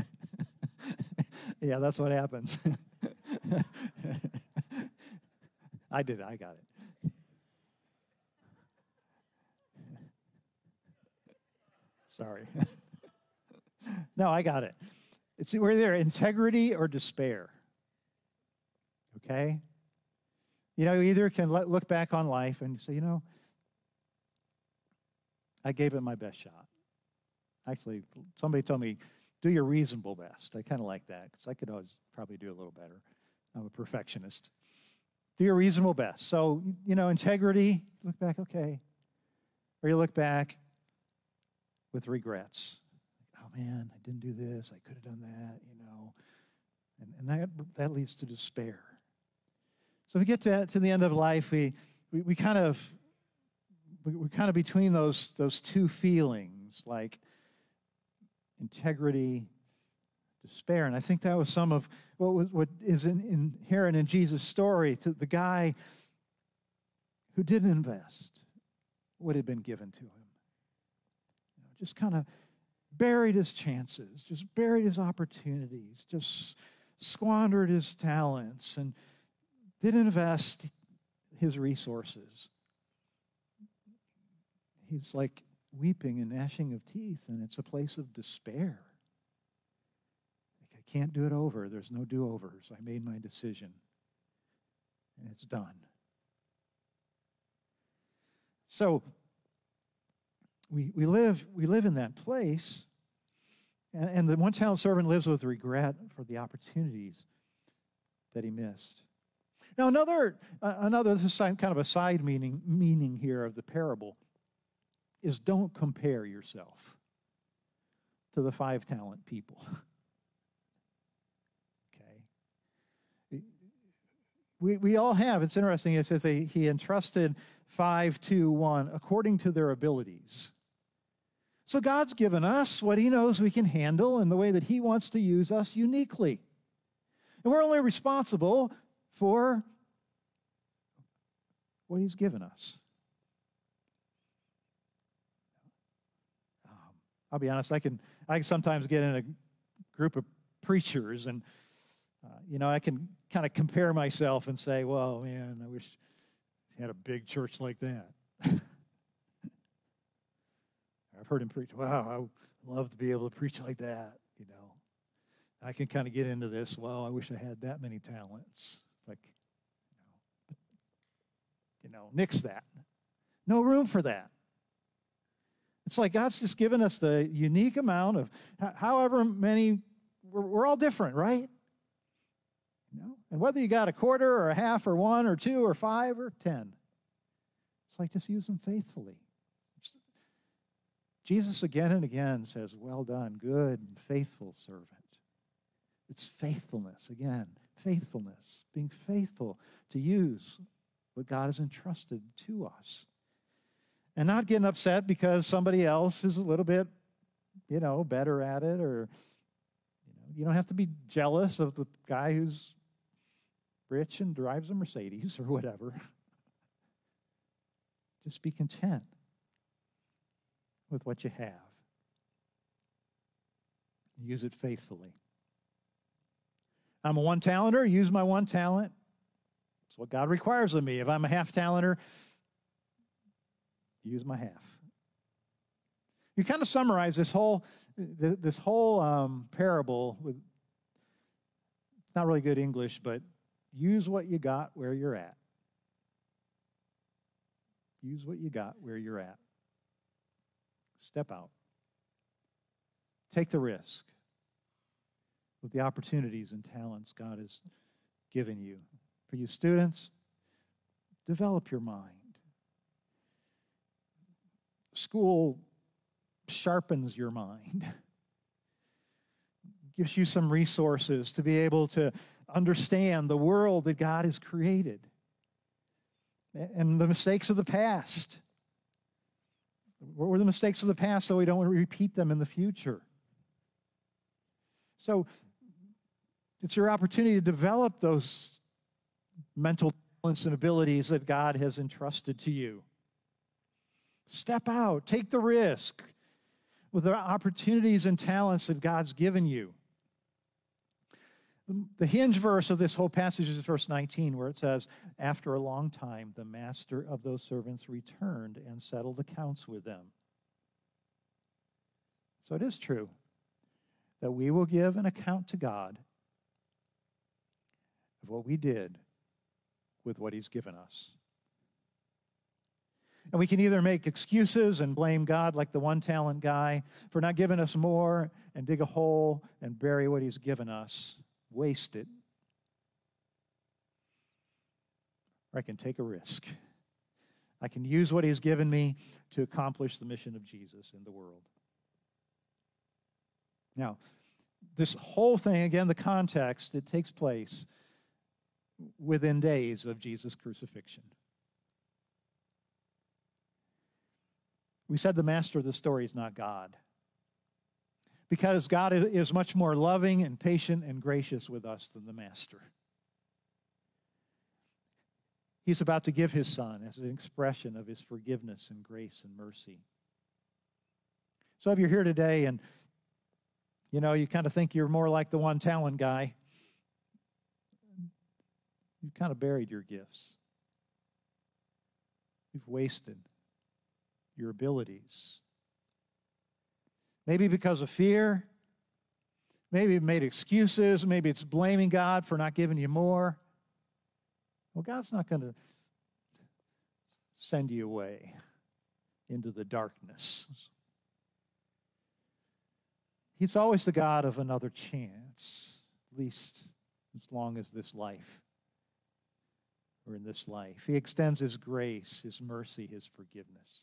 Yeah, that's what happens. *laughs* I did it. I got it. Sorry. *laughs* no, I got it. It's we're there integrity or despair. Okay? You know, you either can let, look back on life and say, you know, I gave it my best shot. Actually, somebody told me, do your reasonable best. I kind of like that because I could always probably do a little better. I'm a perfectionist do your reasonable best. So, you know, integrity, look back, okay. Or you look back with regrets. Oh man, I didn't do this, I could have done that, you know. And, and that, that leads to despair. So we get to, to the end of life, we, we, we kind of we, we're kind of between those, those two feelings, like integrity despair. And I think that was some of what, was, what is in, inherent in Jesus' story to the guy who didn't invest what had been given to him. You know, just kind of buried his chances, just buried his opportunities, just squandered his talents, and didn't invest his resources. He's like weeping and gnashing of teeth, and it's a place of despair I can't do it over. There's no do overs. I made my decision, and it's done. So we, we, live, we live in that place, and, and the one talent servant lives with regret for the opportunities that he missed. Now, another, uh, another this is kind of a side meaning, meaning here of the parable is don't compare yourself to the five talent people. *laughs* Okay. We, we all have. It's interesting. It says they, he entrusted five to one according to their abilities. So God's given us what he knows we can handle and the way that he wants to use us uniquely. And we're only responsible for what he's given us. I'll be honest, I can, I can sometimes get in a group of preachers and uh, you know, I can kind of compare myself and say, well, man, I wish I had a big church like that. *laughs* I've heard him preach, wow, I love to be able to preach like that, you know. and I can kind of get into this, well, I wish I had that many talents. Like, you know, you know, nix that. No room for that. It's like God's just given us the unique amount of however many, we're, we're all different, right? You know? And whether you got a quarter or a half or one or two or five or ten, it's like just use them faithfully. Jesus again and again says, Well done, good and faithful servant. It's faithfulness, again, faithfulness, being faithful to use what God has entrusted to us. And not getting upset because somebody else is a little bit, you know, better at it or you know, you don't have to be jealous of the guy who's rich and drives a Mercedes *laughs* or whatever. Just be content with what you have. Use it faithfully. I'm a one talenter, use my one talent. It's what God requires of me. If I'm a half talenter, use my half. You kind of summarize this whole this whole um, parable with it's not really good English, but use what you got where you're at. Use what you got where you're at. Step out. Take the risk with the opportunities and talents God has given you. For you students, develop your mind. School sharpens your mind, *laughs* gives you some resources to be able to understand the world that God has created and the mistakes of the past. What were the mistakes of the past so we don't repeat them in the future? So it's your opportunity to develop those mental talents and abilities that God has entrusted to you. Step out, take the risk with the opportunities and talents that God's given you. The hinge verse of this whole passage is verse 19, where it says, After a long time, the master of those servants returned and settled accounts with them. So it is true that we will give an account to God of what we did with what He's given us. And we can either make excuses and blame God, like the one talent guy, for not giving us more and dig a hole and bury what He's given us, waste it. Or I can take a risk. I can use what He's given me to accomplish the mission of Jesus in the world. Now, this whole thing, again, the context, it takes place within days of Jesus' crucifixion. We said the master of the story is not God. Because God is much more loving and patient and gracious with us than the master. He's about to give his son as an expression of his forgiveness and grace and mercy. So if you're here today and you know, you kind of think you're more like the one talent guy, you've kind of buried your gifts. You've wasted your abilities. Maybe because of fear. Maybe you've made excuses. Maybe it's blaming God for not giving you more. Well, God's not going to send you away into the darkness. He's always the God of another chance, at least as long as this life or in this life. He extends His grace, His mercy, His forgiveness.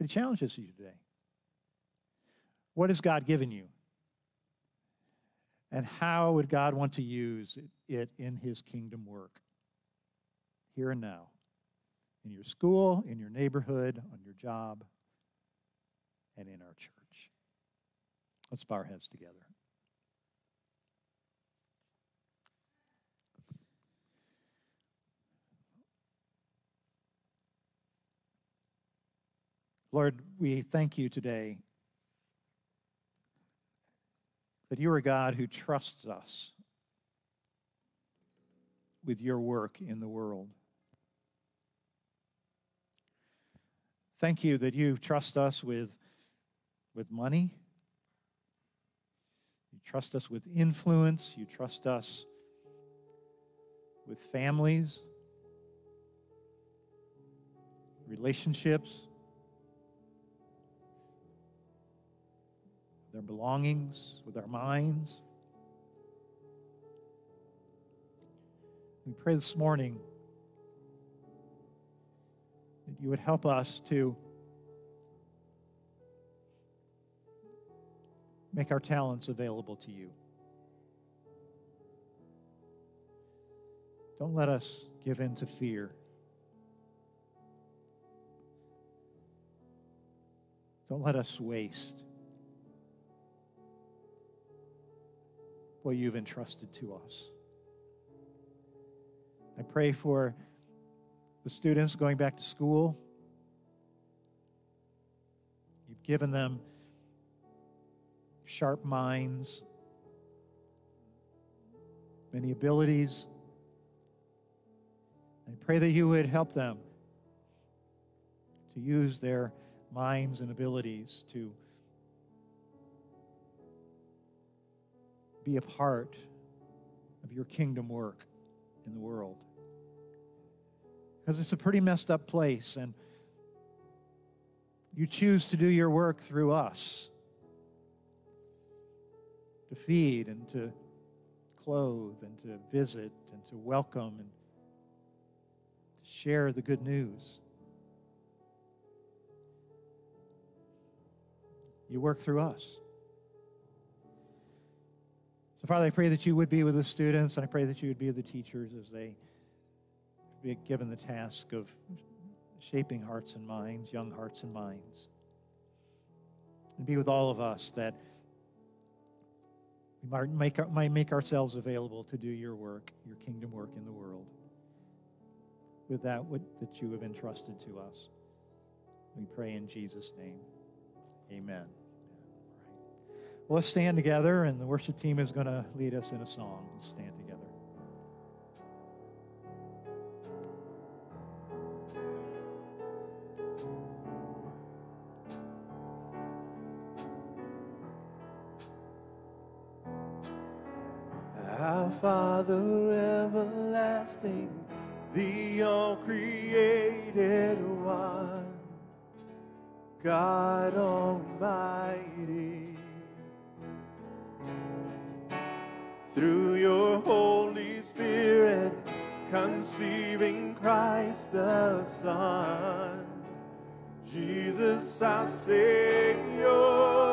But He challenges you today. What has God given you? And how would God want to use it in His kingdom work? Here and now. In your school, in your neighborhood, on your job, and in our church. Let's bow our heads together. Lord, we thank you today that you are God who trusts us with your work in the world. Thank you that you trust us with, with money. You trust us with influence. You trust us with families, relationships. Their belongings, with our minds. We pray this morning that you would help us to make our talents available to you. Don't let us give in to fear. Don't let us waste what you've entrusted to us. I pray for the students going back to school. You've given them sharp minds, many abilities. I pray that you would help them to use their minds and abilities to be a part of your kingdom work in the world. Because it's a pretty messed up place, and you choose to do your work through us to feed and to clothe and to visit and to welcome and to share the good news. You work through us. So, Father, I pray that you would be with the students, and I pray that you would be with the teachers as they be given the task of shaping hearts and minds, young hearts and minds. And be with all of us that we might make, might make ourselves available to do your work, your kingdom work in the world, with that that you have entrusted to us. We pray in Jesus' name. Amen. Well, let's stand together, and the worship team is going to lead us in a song. Let's stand together. Our Father everlasting, the all created one, God Almighty. Through your Holy Spirit, conceiving Christ the Son, Jesus our Savior.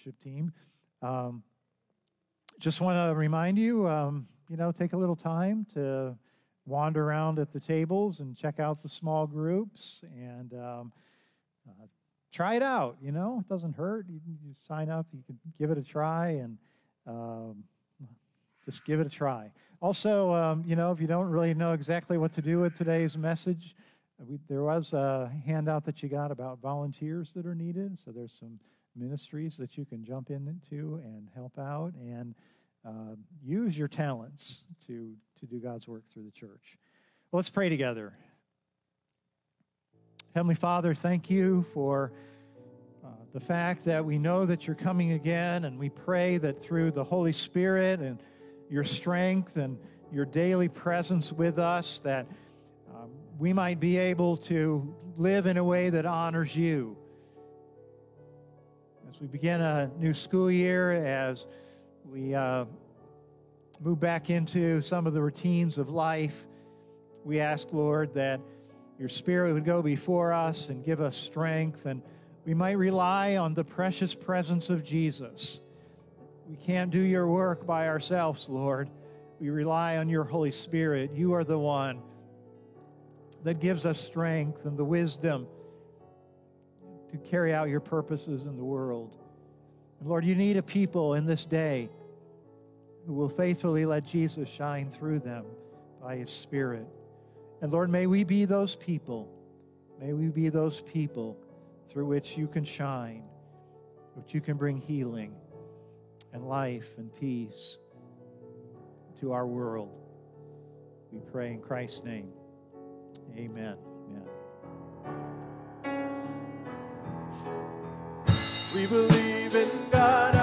Worship team. Um, just want to remind you, um, you know, take a little time to wander around at the tables and check out the small groups and um, uh, try it out. You know, it doesn't hurt. You, you sign up, you can give it a try, and um, just give it a try. Also, um, you know, if you don't really know exactly what to do with today's message, we, there was a handout that you got about volunteers that are needed. So there's some ministries that you can jump into and help out and uh, use your talents to, to do God's work through the church. Well, let's pray together. Heavenly Father, thank you for uh, the fact that we know that you're coming again, and we pray that through the Holy Spirit and your strength and your daily presence with us, that um, we might be able to live in a way that honors you. We begin a new school year, as we uh, move back into some of the routines of life, we ask, Lord, that your Spirit would go before us and give us strength, and we might rely on the precious presence of Jesus. We can't do your work by ourselves, Lord. We rely on your Holy Spirit. You are the one that gives us strength and the wisdom to carry out your purposes in the world. And Lord, you need a people in this day who will faithfully let Jesus shine through them by his Spirit. And Lord, may we be those people. May we be those people through which you can shine, which you can bring healing and life and peace to our world. We pray in Christ's name. Amen. Amen. We believe in God